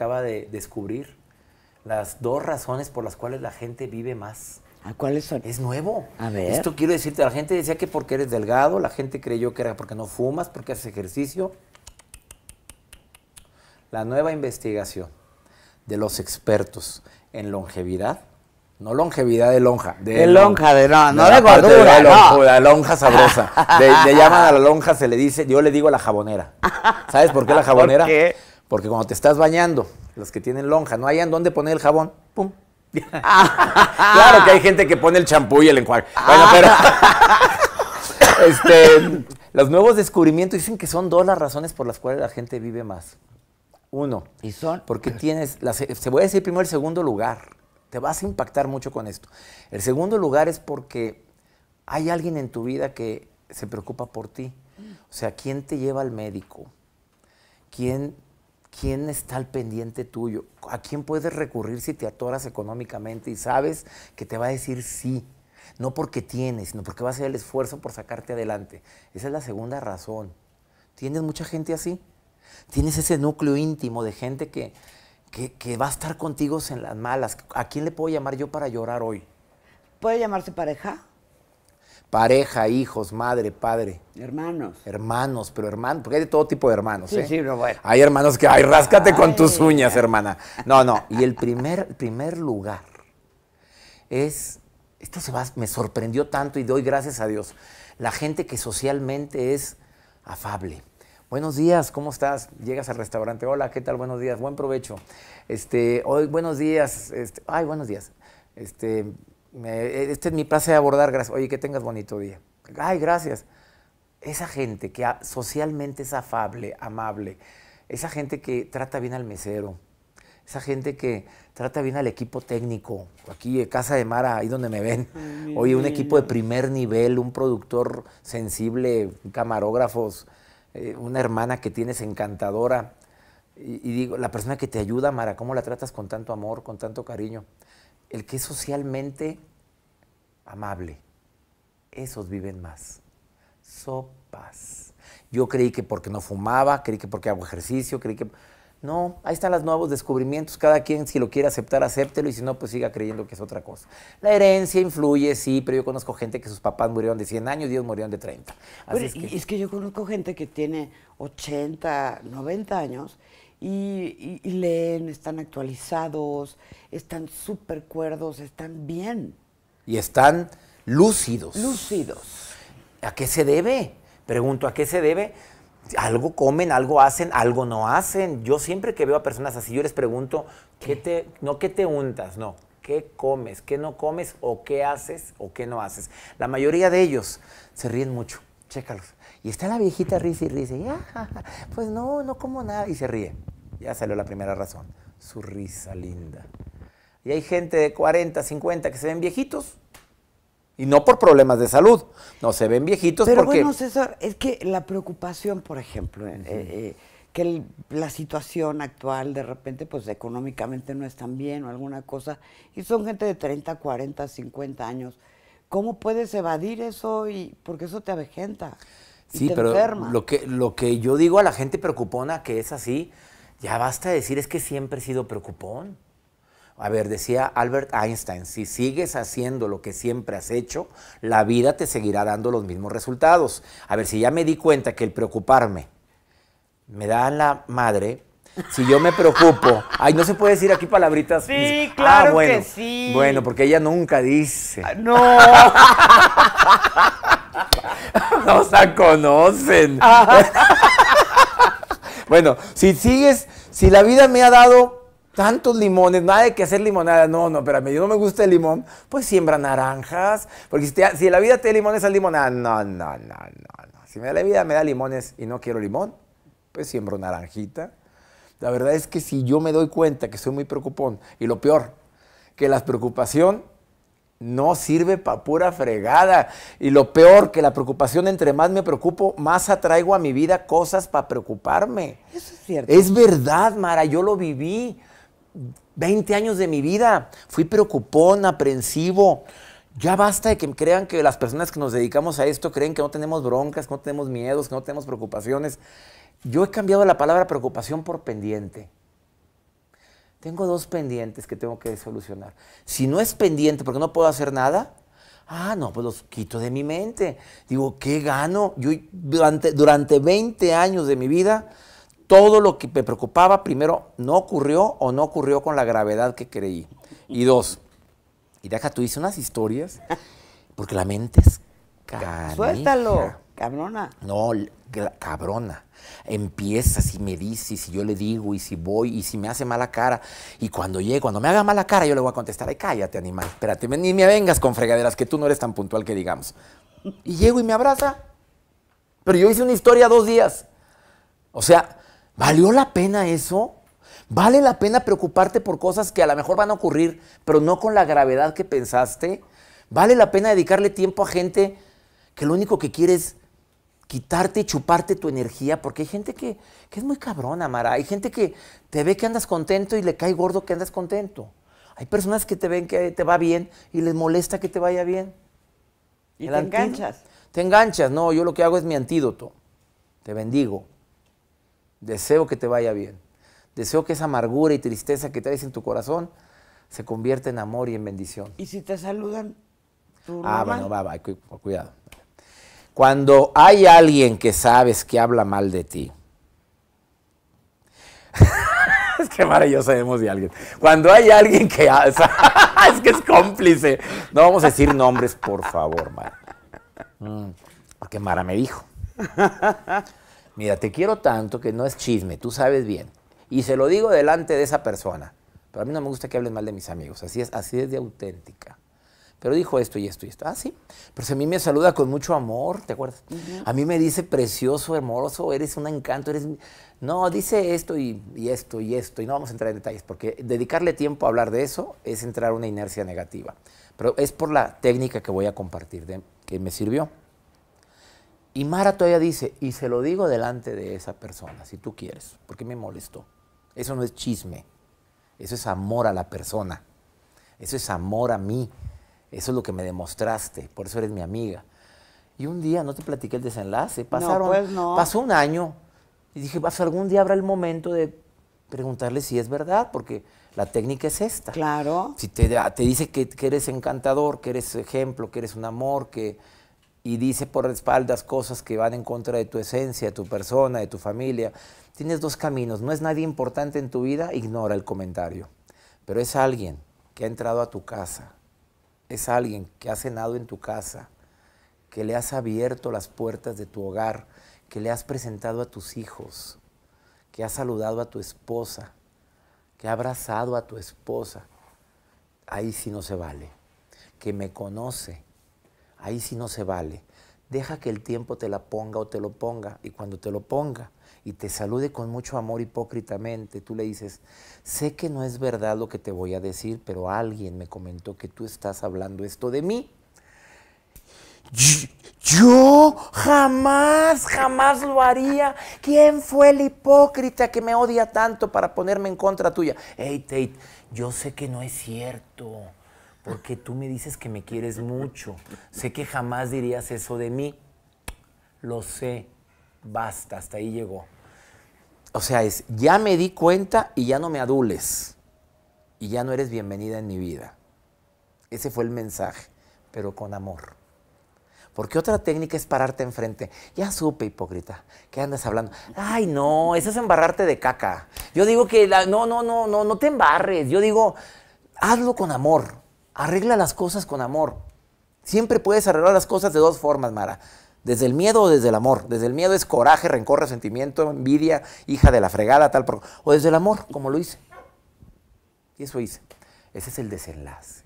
acaba de descubrir las dos razones por las cuales la gente vive más. ¿A cuáles son? Es nuevo. A ver. Esto quiero decirte, la gente decía que porque eres delgado, la gente creyó que era porque no fumas, porque haces ejercicio. La nueva investigación de los expertos en longevidad, no longevidad de lonja, De lonja, de no, no de parte gordura, de no. lonja, la lonja sabrosa. De- le llaman a la lonja, se le dice, yo le digo la jabonera. ¿Sabes por qué la jabonera? ¿Por qué? Porque cuando te estás bañando, los que tienen lonja, no hayan dónde poner el jabón, pum. claro que hay gente que pone el champú y el enjuague. Bueno, pero este, los nuevos descubrimientos dicen que son dos las razones por las cuales la gente vive más. Uno, ¿Y son? porque tienes, la se se voy a decir primero el segundo lugar. Te vas a impactar mucho con esto. El segundo lugar es porque hay alguien en tu vida que se preocupa por ti. O sea, ¿quién te lleva al médico? ¿Quién, quién está al pendiente tuyo? ¿A quién puedes recurrir si te atoras económicamente y sabes que te va a decir sí? No porque tienes, sino porque va a hacer el esfuerzo por sacarte adelante. Esa es la segunda razón. ¿Tienes mucha gente así? Tienes ese núcleo íntimo de gente que, que, que va a estar contigo en las malas. ¿A quién le puedo llamar yo para llorar hoy? ¿Puede llamarse pareja? Pareja, hijos, madre, padre. Hermanos. Hermanos, pero hermanos, porque hay de todo tipo de hermanos. Sí, ¿eh? sí, no, bueno. Hay hermanos que, ay, ráscate con tus Ay. uñas, hermana. No, no. Y el primer, el primer lugar es, esto se va, me sorprendió tanto y doy gracias a Dios, la gente que socialmente es afable. Buenos días, ¿cómo estás? Llegas al restaurante, hola, ¿qué tal? Buenos días, buen provecho. Este, hoy, buenos días, este, ay, buenos días. Este, me- este es mi place de abordar, gracias. Oye, que tengas bonito día. Ay, gracias. Esa gente que socialmente es afable, amable, esa gente que trata bien al mesero, esa gente que trata bien al equipo técnico, aquí en Casa de Mara, ahí donde me ven. Oye, un equipo de primer nivel, un productor sensible, camarógrafos, eh, una hermana que tienes encantadora. Y, y digo, la persona que te ayuda, Mara, ¿cómo la tratas con tanto amor, con tanto cariño? El que es socialmente amable, esos viven más. Sopas. Yo creí que porque no fumaba, creí que porque hago ejercicio, creí que... No, ahí están los nuevos descubrimientos. Cada quien, si lo quiere aceptar, acéptelo y si no, pues siga creyendo que es otra cosa. La herencia influye, sí, pero yo conozco gente que sus papás murieron de 100 años y ellos murieron de 30. Así Bueno, es y que- es que yo conozco gente que tiene 80, 90 años y, leen, están actualizados, están súper cuerdos, están bien, y están lúcidos. lúcidos. ¿A qué se debe? Pregunto, ¿a qué se debe? Algo comen, algo hacen, algo no hacen. Yo siempre que veo a personas así, yo les pregunto, ¿qué te, no qué te untas, no, qué comes, qué no comes o qué haces o qué no haces. La mayoría de ellos se ríen mucho, chécalos. Y está la viejita risa y risa, y, "Ah, pues no, no como nada, y se ríe. Ya salió la primera razón, su risa linda. Y hay gente de 40, 50 que se ven viejitos. Y no por problemas de salud. No, se ven viejitos Pero porque... bueno, César, es que la preocupación, por ejemplo, eh, eh, que el- la situación actual de repente, pues económicamente no es tan bien o alguna cosa, y son gente de 30, 40, 50 años. ¿Cómo puedes evadir eso? y Porque eso te avejenta. y Sí, te pero enferma. lo que, lo que yo digo a la gente preocupona que es así, ya basta decir es que siempre he sido preocupón. A ver, decía Albert Einstein, si sigues haciendo lo que siempre has hecho, la vida te seguirá dando los mismos resultados. A ver, si ya me di cuenta que el preocuparme me da la madre, si yo me preocupo, ay, no se puede decir aquí palabritas. Sí, Ah, claro que bueno, sí. Bueno, porque ella nunca dice. No. No se conocen. bueno, si sigues, si la vida me ha dado tantos limones, nada de que hacer limonada, no, no, espérame, yo no me gusta el limón, pues siembra naranjas, porque si, te- si la vida te da limones al limonada, no, no, no, no, no. Si me da la vida me da limones y no quiero limón, pues siembro naranjita. La verdad es que si yo me doy cuenta que soy muy preocupón, y lo peor, que la preocupación no sirve para pura fregada. Y lo peor, que la preocupación, entre más me preocupo, más atraigo a mi vida cosas para preocuparme. Eso es cierto. Es verdad, Mara, yo lo viví. 20 años de mi vida. Fui preocupón, aprensivo. Ya basta de que crean que las personas que nos dedicamos a esto creen que no tenemos broncas, que no tenemos miedos, que no tenemos preocupaciones. Yo he cambiado la palabra preocupación por pendiente. tengo dos pendientes que tengo que solucionar. Si no es pendiente porque no puedo hacer nada, ah, no, pues los quito de mi mente. Digo, ¿qué gano? Yo durante, durante 20 años de mi vida, todo lo que me preocupaba, primero, no ocurrió o no ocurrió con la gravedad que creí. Y dos, y deja, tú hice unas historias, porque la mente es canija. Suéltalo, cabrona. No, cabrona. Empiezas y me dices, y yo le digo, y si voy, y si me hace mala cara. Y cuando llegue, cuando me haga mala cara, yo le voy a contestar, ay, cállate, animal, espérate, ni me vengas con fregaderas, que tú no eres tan puntual que digamos. Y llego y me abraza. Pero yo hice una historia dos días. O sea, ¿valió la pena eso? ¿Vale la pena preocuparte por cosas que a lo mejor van a ocurrir, pero no con la gravedad que pensaste? ¿Vale la pena dedicarle tiempo a gente que lo único que quiere es quitarte y chuparte tu energía? Porque hay gente que, es muy cabrona, Mara. Hay gente que te ve que andas contento y le cae gordo que andas contento. Hay personas que te ven que te va bien y les molesta que te vaya bien. Y te enganchas. Te enganchas. No, yo lo que hago es mi antídoto. Te bendigo. Deseo que te vaya bien. Deseo que esa amargura y tristeza que traes en tu corazón se convierta en amor y en bendición. ¿Y si te saludan? ah, bueno, va, va, cuidado. Cuando hay alguien que sabes que habla mal de ti, es que Mara y yo sabemos de alguien. Cuando hay alguien que es que es cómplice. No vamos a decir nombres, por favor, Mara. Mm, porque Mara me dijo. Mira, te quiero tanto que no es chisme, tú sabes bien. Y se lo digo delante de esa persona. Pero a mí no me gusta que hablen mal de mis amigos. Así es, así es de auténtica. Pero dijo esto y esto y esto. Ah, sí. Pero si a mí me saluda con mucho amor, ¿te acuerdas? A mí me dice precioso, hermoso, eres un encanto, eres... No, dice esto y, esto y esto. Y no vamos a entrar en detalles, porque dedicarle tiempo a hablar de eso es entrar a una inercia negativa. Pero es por la técnica que voy a compartir, de, que me sirvió. Y Mara todavía dice, y se lo digo delante de esa persona, si tú quieres, porque me molestó. Eso no es chisme, eso es amor a la persona, eso es amor a mí, eso es lo que me demostraste, por eso eres mi amiga. Y un día, no te platiqué el desenlace, pasaron, pues no. pasó un año y dije, algún día habrá el momento de preguntarle si es verdad, porque la técnica es esta. Claro. Si te, te dice que, que eres encantador, que eres ejemplo, que eres un amor, que y dice por espaldas cosas que van en contra de tu esencia, de tu persona, de tu familia, tienes dos caminos. No es nadie importante en tu vida, ignora el comentario. Pero es alguien que ha entrado a tu casa, es alguien que ha cenado en tu casa, que le has abierto las puertas de tu hogar, que le has presentado a tus hijos, que ha saludado a tu esposa, que ha abrazado a tu esposa. Ahí sí no se vale. Que me conoce, ahí sí no se vale. Deja que el tiempo te la ponga o te lo ponga. Y cuando te lo ponga y te salude con mucho amor hipócritamente, tú le dices, sé que no es verdad lo que te voy a decir, pero alguien me comentó que tú estás hablando esto de mí. Yo jamás, jamás lo haría. ¿Quién fue el hipócrita que me odia tanto para ponerme en contra tuya? Hey, Tate, yo sé que no es cierto porque tú me dices que me quieres mucho. Sé que jamás dirías eso de mí. Lo sé. Basta, hasta ahí llegó. O sea, es, ya me di cuenta y ya no me adules. Y ya no eres bienvenida en mi vida. Ese fue el mensaje, pero con amor. Porque otra técnica es pararte enfrente. Ya supe, hipócrita. ¿Qué andas hablando? Ay, no, eso es embarrarte de caca. Yo digo que no, no, no, no, no te embarres. Yo digo, hazlo con amor. Arregla las cosas con amor. Siempre puedes arreglar las cosas de dos formas, Mara. Desde el miedo o desde el amor. Desde el miedo es coraje, rencor, resentimiento, envidia, hija de la fregada, tal. O desde el amor, como lo hice. Y eso hice. Ese es el desenlace.